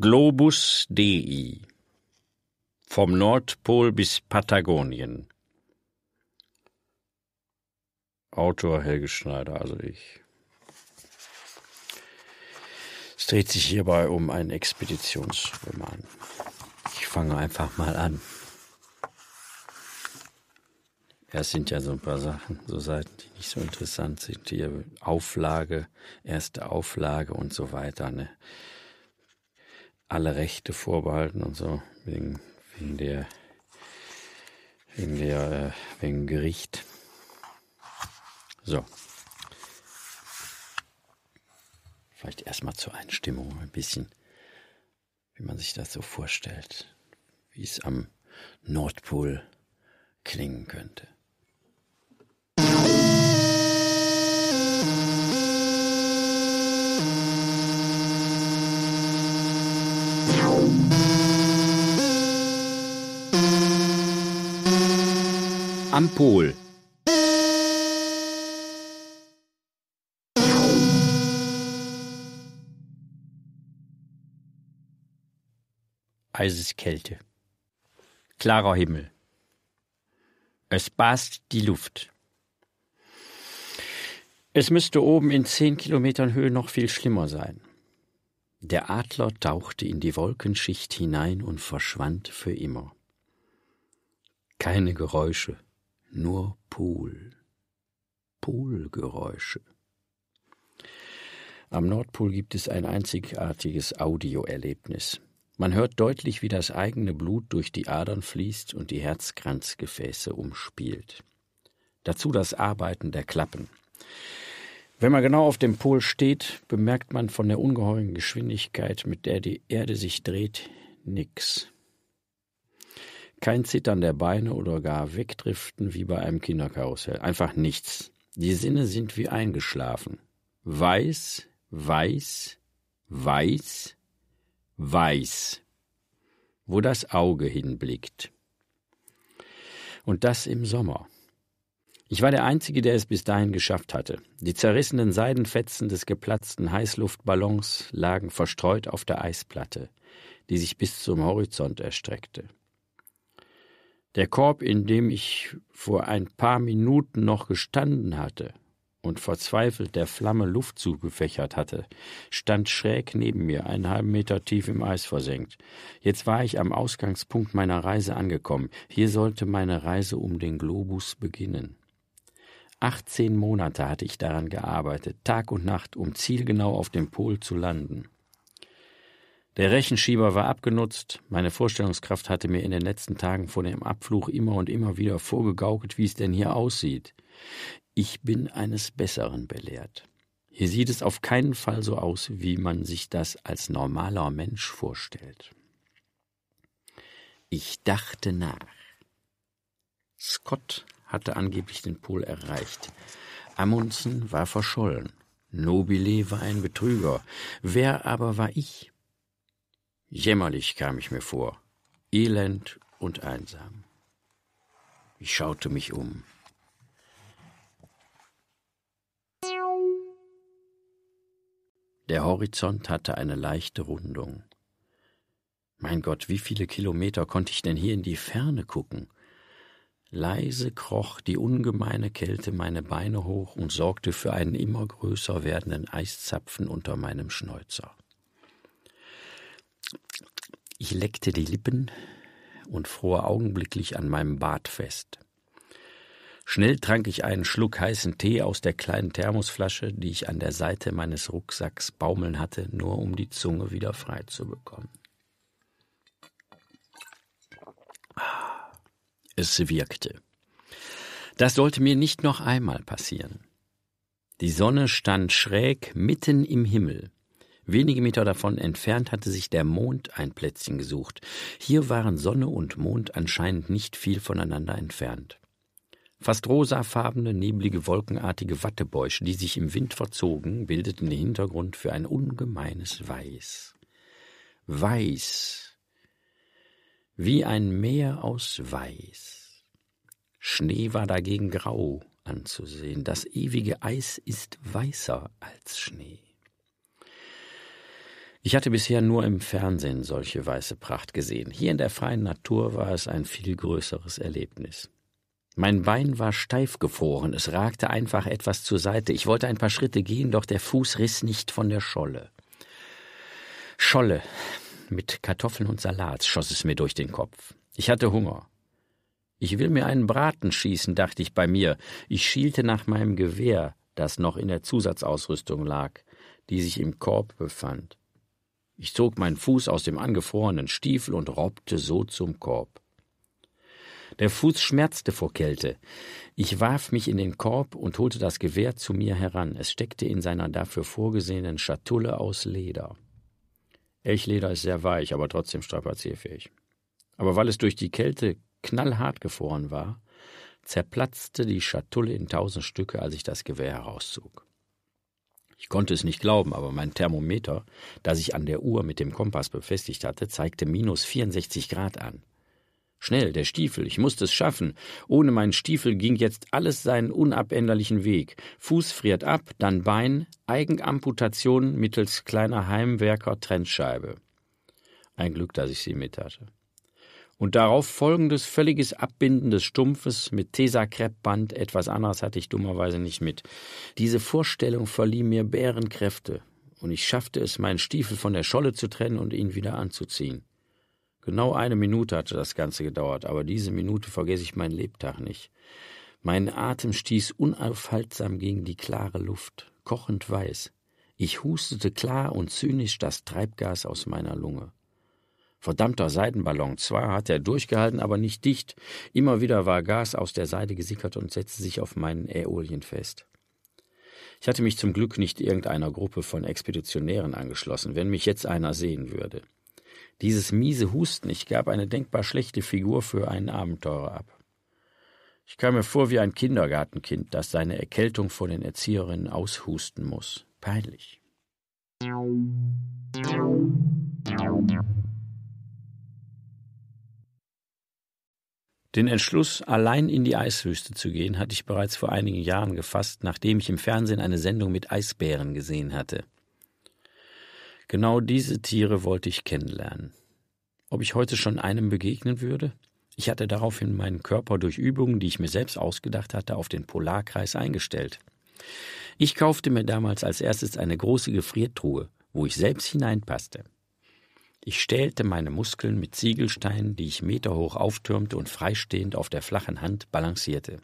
Globus Dei vom Nordpol bis Patagonien. Autor Helge Schneider, also ich. Es dreht sich hierbei um einen Expeditionsroman. Ich fange einfach mal an. Es sind ja so ein paar Sachen, so Seiten, die nicht so interessant sind. Hier Auflage, erste Auflage und so weiter. Ne? Alle Rechte vorbehalten und so, wegen, wegen der, wegen der, äh, wegen Gericht. So. Vielleicht erstmal zur Einstimmung ein bisschen, wie man sich das so vorstellt, wie es am Nordpol klingen könnte. Am Pol. Eiseskälte. Klarer Himmel. Es bast die Luft. Es müsste oben in zehn Kilometern Höhe noch viel schlimmer sein. Der Adler tauchte in die Wolkenschicht hinein und verschwand für immer. Keine Geräusche, nur Pool. Poolgeräusche. Am Nordpol gibt es ein einzigartiges Audioerlebnis. Man hört deutlich, wie das eigene Blut durch die Adern fließt und die Herzkranzgefäße umspielt. Dazu das Arbeiten der Klappen. Wenn man genau auf dem Pol steht, bemerkt man von der ungeheuren Geschwindigkeit, mit der die Erde sich dreht, nix. Kein Zittern der Beine oder gar Wegdriften wie bei einem Kinderkarussell. Einfach nichts. Die Sinne sind wie eingeschlafen. Weiß, weiß, weiß, weiß. Wo das Auge hinblickt. Und das im Sommer. Ich war der Einzige, der es bis dahin geschafft hatte. Die zerrissenen Seidenfetzen des geplatzten Heißluftballons lagen verstreut auf der Eisplatte, die sich bis zum Horizont erstreckte. Der Korb, in dem ich vor ein paar Minuten noch gestanden hatte und verzweifelt der Flamme Luft zugefächert hatte, stand schräg neben mir, einen halben Meter tief im Eis versenkt. Jetzt war ich am Ausgangspunkt meiner Reise angekommen. Hier sollte meine Reise um den Globus beginnen. 18 Monate hatte ich daran gearbeitet, Tag und Nacht, um zielgenau auf dem Pol zu landen. Der Rechenschieber war abgenutzt, meine Vorstellungskraft hatte mir in den letzten Tagen vor dem Abflug immer und immer wieder vorgegaukelt, wie es denn hier aussieht. Ich bin eines Besseren belehrt. Hier sieht es auf keinen Fall so aus, wie man sich das als normaler Mensch vorstellt. Ich dachte nach. Scott hatte angeblich den Pol erreicht. Amundsen war verschollen. Nobile war ein Betrüger. Wer aber war ich? Jämmerlich kam ich mir vor, elend und einsam. Ich schaute mich um. Der Horizont hatte eine leichte Rundung. Mein Gott, wie viele Kilometer konnte ich denn hier in die Ferne gucken? Leise kroch die ungemeine Kälte meine Beine hoch und sorgte für einen immer größer werdenden Eiszapfen unter meinem Schnäuzer. Ich leckte die Lippen und fror augenblicklich an meinem Bart fest. Schnell trank ich einen Schluck heißen Tee aus der kleinen Thermosflasche, die ich an der Seite meines Rucksacks baumeln hatte, nur um die Zunge wieder frei zu bekommen. Es wirkte. Das sollte mir nicht noch einmal passieren. Die Sonne stand schräg mitten im Himmel. Wenige Meter davon entfernt hatte sich der Mond ein Plätzchen gesucht. Hier waren Sonne und Mond anscheinend nicht viel voneinander entfernt. Fast rosafarbene, neblige, wolkenartige Wattebäusche, die sich im Wind verzogen, bildeten den Hintergrund für ein ungemeines Weiß. weiß, wie ein Meer aus Weiß. Schnee war dagegen grau anzusehen, das ewige Eis ist weißer als Schnee. Ich hatte bisher nur im Fernsehen solche weiße Pracht gesehen. Hier in der freien Natur war es ein viel größeres Erlebnis. Mein Bein war steif gefroren, es ragte einfach etwas zur Seite. Ich wollte ein paar Schritte gehen, doch der Fuß riss nicht von der Scholle. Scholle mit Kartoffeln und Salat schoss es mir durch den Kopf. Ich hatte Hunger. Ich will mir einen Braten schießen, dachte ich bei mir. Ich schielte nach meinem Gewehr, das noch in der Zusatzausrüstung lag, die sich im Korb befand. Ich zog meinen Fuß aus dem angefrorenen Stiefel und robbte so zum Korb. Der Fuß schmerzte vor Kälte. Ich warf mich in den Korb und holte das Gewehr zu mir heran. Es steckte in seiner dafür vorgesehenen Schatulle aus Leder. Elchleder ist sehr weich, aber trotzdem strapazierfähig. Aber weil es durch die Kälte knallhart gefroren war, zerplatzte die Schatulle in tausend Stücke, als ich das Gewehr herauszog. Ich konnte es nicht glauben, aber mein Thermometer, das ich an der Uhr mit dem Kompass befestigt hatte, zeigte minus 64 Grad an. Schnell, der Stiefel, ich musste es schaffen. Ohne meinen Stiefel ging jetzt alles seinen unabänderlichen Weg. Fuß friert ab, dann Bein, Eigenamputation mittels kleiner Heimwerker-Trennscheibe. Ein Glück, dass ich sie mit hatte und darauf folgendes völliges Abbinden des Stumpfes mit Tesakreppband, etwas anderes hatte ich dummerweise nicht mit. Diese Vorstellung verlieh mir Bärenkräfte, und ich schaffte es, meinen Stiefel von der Scholle zu trennen und ihn wieder anzuziehen. Genau eine Minute hatte das Ganze gedauert, aber diese Minute vergesse ich meinen Lebtag nicht. Mein Atem stieß unaufhaltsam gegen die klare Luft, kochend weiß. Ich hustete klar und zynisch das Treibgas aus meiner Lunge. Verdammter Seidenballon. Zwar hat er durchgehalten, aber nicht dicht. Immer wieder war Gas aus der Seide gesickert und setzte sich auf meinen Äolien fest. Ich hatte mich zum Glück nicht irgendeiner Gruppe von Expeditionären angeschlossen, wenn mich jetzt einer sehen würde. Dieses miese Husten, ich gab eine denkbar schlechte Figur für einen Abenteurer ab. Ich kam mir vor wie ein Kindergartenkind, das seine Erkältung vor den Erzieherinnen aushusten muss. Peinlich. Den Entschluss, allein in die Eiswüste zu gehen, hatte ich bereits vor einigen Jahren gefasst, nachdem ich im Fernsehen eine Sendung mit Eisbären gesehen hatte. Genau diese Tiere wollte ich kennenlernen. Ob ich heute schon einem begegnen würde? Ich hatte daraufhin meinen Körper durch Übungen, die ich mir selbst ausgedacht hatte, auf den Polarkreis eingestellt. Ich kaufte mir damals als erstes eine große Gefriertruhe, wo ich selbst hineinpasste. Ich stählte meine Muskeln mit Ziegelsteinen, die ich meterhoch auftürmte und freistehend auf der flachen Hand balancierte.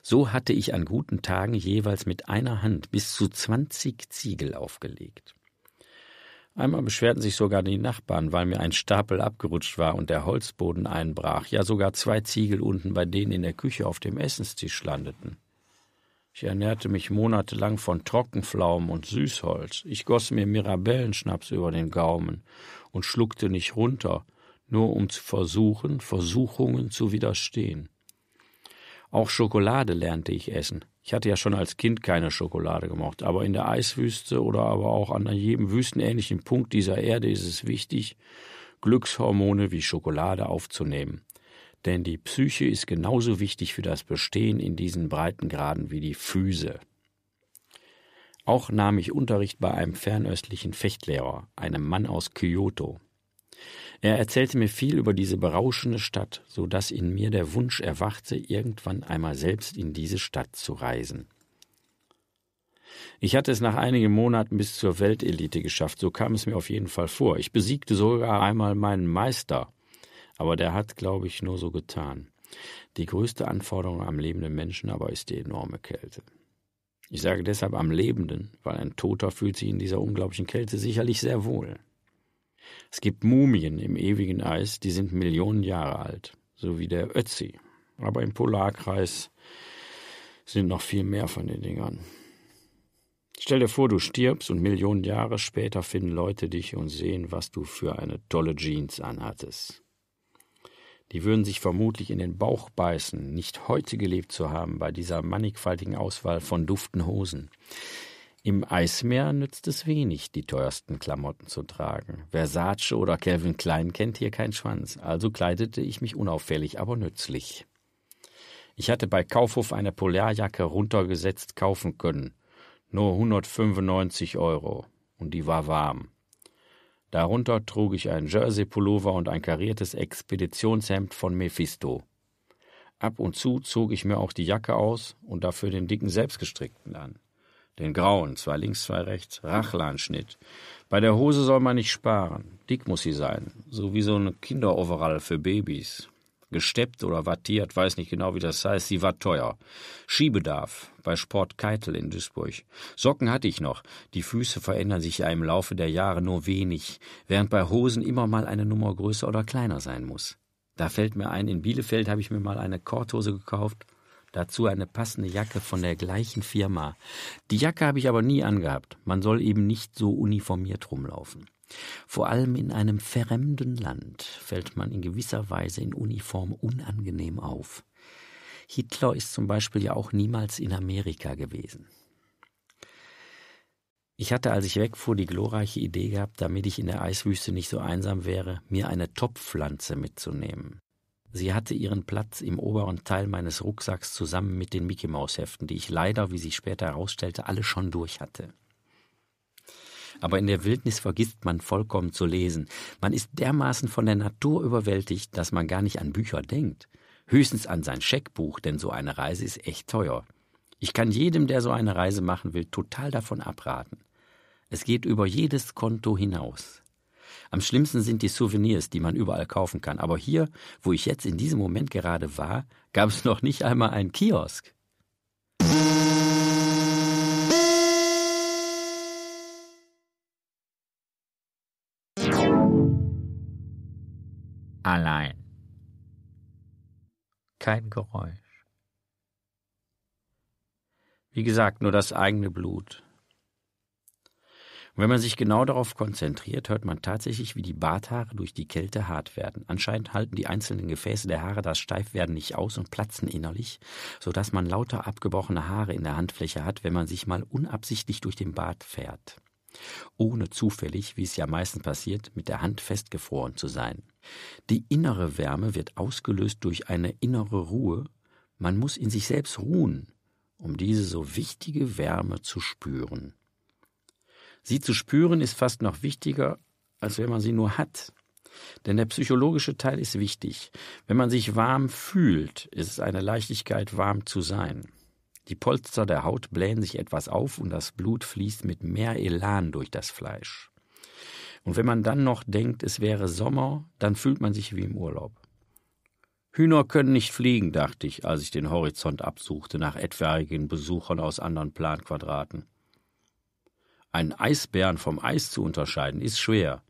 So hatte ich an guten Tagen jeweils mit einer Hand bis zu zwanzig Ziegel aufgelegt. Einmal beschwerten sich sogar die Nachbarn, weil mir ein Stapel abgerutscht war und der Holzboden einbrach, ja sogar zwei Ziegel unten bei denen in der Küche auf dem Essenstisch landeten. Ich ernährte mich monatelang von Trockenpflaumen und Süßholz. Ich goss mir Mirabellenschnaps über den Gaumen und schluckte nicht runter, nur um zu versuchen, Versuchungen zu widerstehen. Auch Schokolade lernte ich essen. Ich hatte ja schon als Kind keine Schokolade gemocht, aber in der Eiswüste oder aber auch an jedem wüstenähnlichen Punkt dieser Erde ist es wichtig, Glückshormone wie Schokolade aufzunehmen denn die Psyche ist genauso wichtig für das Bestehen in diesen Breitengraden wie die Füße. Auch nahm ich Unterricht bei einem fernöstlichen Fechtlehrer, einem Mann aus Kyoto. Er erzählte mir viel über diese berauschende Stadt, so dass in mir der Wunsch erwachte, irgendwann einmal selbst in diese Stadt zu reisen. Ich hatte es nach einigen Monaten bis zur Weltelite geschafft, so kam es mir auf jeden Fall vor. Ich besiegte sogar einmal meinen Meister, aber der hat, glaube ich, nur so getan. Die größte Anforderung am lebenden Menschen aber ist die enorme Kälte. Ich sage deshalb am Lebenden, weil ein Toter fühlt sich in dieser unglaublichen Kälte sicherlich sehr wohl. Es gibt Mumien im ewigen Eis, die sind Millionen Jahre alt, so wie der Ötzi. Aber im Polarkreis sind noch viel mehr von den Dingern. Stell dir vor, du stirbst und Millionen Jahre später finden Leute dich und sehen, was du für eine tolle Jeans anhattest. Die würden sich vermutlich in den Bauch beißen, nicht heute gelebt zu haben bei dieser mannigfaltigen Auswahl von duften Hosen. Im Eismeer nützt es wenig, die teuersten Klamotten zu tragen. Versace oder Calvin Klein kennt hier keinen Schwanz, also kleidete ich mich unauffällig, aber nützlich. Ich hatte bei Kaufhof eine Polarjacke runtergesetzt kaufen können. Nur 195 Euro. Und die war warm. Darunter trug ich ein Jersey-Pullover und ein kariertes Expeditionshemd von Mephisto. Ab und zu zog ich mir auch die Jacke aus und dafür den dicken selbstgestrickten an. Den grauen, zwei links, zwei rechts, Rachlanschnitt. Bei der Hose soll man nicht sparen. Dick muss sie sein, so wie so eine Kinderoverall für Babys gesteppt oder wattiert, weiß nicht genau, wie das heißt, sie war teuer. Skibedarf bei Sport Keitel in Duisburg. Socken hatte ich noch. Die Füße verändern sich ja im Laufe der Jahre nur wenig, während bei Hosen immer mal eine Nummer größer oder kleiner sein muss. Da fällt mir ein, in Bielefeld habe ich mir mal eine Korthose gekauft, dazu eine passende Jacke von der gleichen Firma. Die Jacke habe ich aber nie angehabt. Man soll eben nicht so uniformiert rumlaufen. Vor allem in einem fremden Land fällt man in gewisser Weise in Uniform unangenehm auf. Hitler ist zum Beispiel ja auch niemals in Amerika gewesen. Ich hatte, als ich wegfuhr, die glorreiche Idee gehabt, damit ich in der Eiswüste nicht so einsam wäre, mir eine Topfpflanze mitzunehmen. Sie hatte ihren Platz im oberen Teil meines Rucksacks zusammen mit den Mickey Maus Heften, die ich leider, wie sich später herausstellte, alle schon durch hatte. Aber in der Wildnis vergisst man vollkommen zu lesen. Man ist dermaßen von der Natur überwältigt, dass man gar nicht an Bücher denkt. Höchstens an sein Scheckbuch, denn so eine Reise ist echt teuer. Ich kann jedem, der so eine Reise machen will, total davon abraten. Es geht über jedes Konto hinaus. Am schlimmsten sind die Souvenirs, die man überall kaufen kann. Aber hier, wo ich jetzt in diesem Moment gerade war, gab es noch nicht einmal einen Kiosk. allein. Kein Geräusch. Wie gesagt, nur das eigene Blut. Und wenn man sich genau darauf konzentriert, hört man tatsächlich, wie die Barthaare durch die Kälte hart werden. Anscheinend halten die einzelnen Gefäße der Haare das Steifwerden nicht aus und platzen innerlich, so dass man lauter abgebrochene Haare in der Handfläche hat, wenn man sich mal unabsichtlich durch den Bart fährt ohne zufällig, wie es ja meistens passiert, mit der Hand festgefroren zu sein. Die innere Wärme wird ausgelöst durch eine innere Ruhe, man muss in sich selbst ruhen, um diese so wichtige Wärme zu spüren. Sie zu spüren ist fast noch wichtiger, als wenn man sie nur hat. Denn der psychologische Teil ist wichtig. Wenn man sich warm fühlt, ist es eine Leichtigkeit, warm zu sein. Die Polster der Haut blähen sich etwas auf und das Blut fließt mit mehr Elan durch das Fleisch. Und wenn man dann noch denkt, es wäre Sommer, dann fühlt man sich wie im Urlaub. Hühner können nicht fliegen, dachte ich, als ich den Horizont absuchte nach etwaigen Besuchern aus anderen Planquadraten. Einen Eisbären vom Eis zu unterscheiden, ist schwer.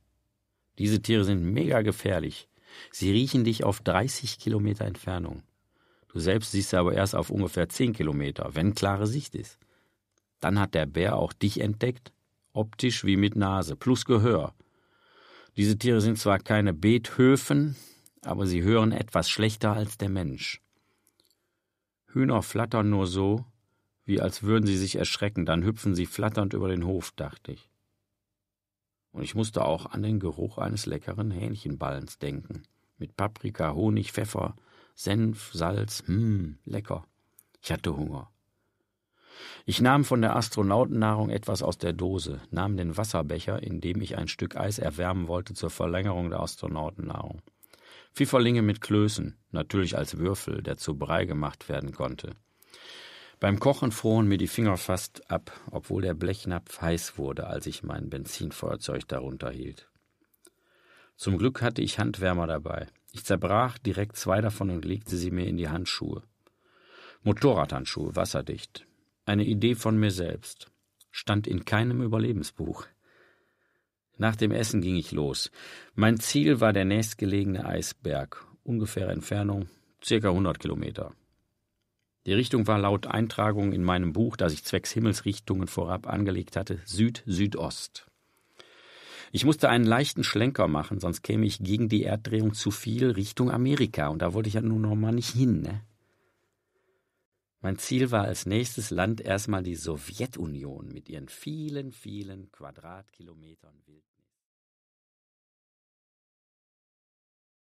Diese Tiere sind mega gefährlich. Sie riechen dich auf 30 Kilometer Entfernung. Du selbst siehst aber erst auf ungefähr zehn Kilometer, wenn klare Sicht ist. Dann hat der Bär auch dich entdeckt, optisch wie mit Nase, plus Gehör. Diese Tiere sind zwar keine Beethöfen, aber sie hören etwas schlechter als der Mensch. Hühner flattern nur so, wie als würden sie sich erschrecken, dann hüpfen sie flatternd über den Hof, dachte ich. Und ich musste auch an den Geruch eines leckeren Hähnchenballens denken, mit Paprika, Honig, Pfeffer, Senf, Salz, hm, lecker. Ich hatte Hunger. Ich nahm von der Astronautennahrung etwas aus der Dose, nahm den Wasserbecher, in dem ich ein Stück Eis erwärmen wollte zur Verlängerung der Astronautennahrung. Pfifferlinge mit Klößen, natürlich als Würfel, der zu Brei gemacht werden konnte. Beim Kochen froren mir die Finger fast ab, obwohl der Blechnapf heiß wurde, als ich mein Benzinfeuerzeug darunter hielt. Zum Glück hatte ich Handwärmer dabei. Ich zerbrach direkt zwei davon und legte sie mir in die Handschuhe. Motorradhandschuhe, wasserdicht. Eine Idee von mir selbst. Stand in keinem Überlebensbuch. Nach dem Essen ging ich los. Mein Ziel war der nächstgelegene Eisberg, ungefähre Entfernung, circa 100 Kilometer. Die Richtung war laut Eintragung in meinem Buch, das ich zwecks Himmelsrichtungen vorab angelegt hatte, Süd-Südost. Ich musste einen leichten Schlenker machen, sonst käme ich gegen die Erddrehung zu viel Richtung Amerika und da wollte ich ja nun noch mal nicht hin. Ne? Mein Ziel war als nächstes Land erstmal die Sowjetunion mit ihren vielen, vielen Quadratkilometern Wild.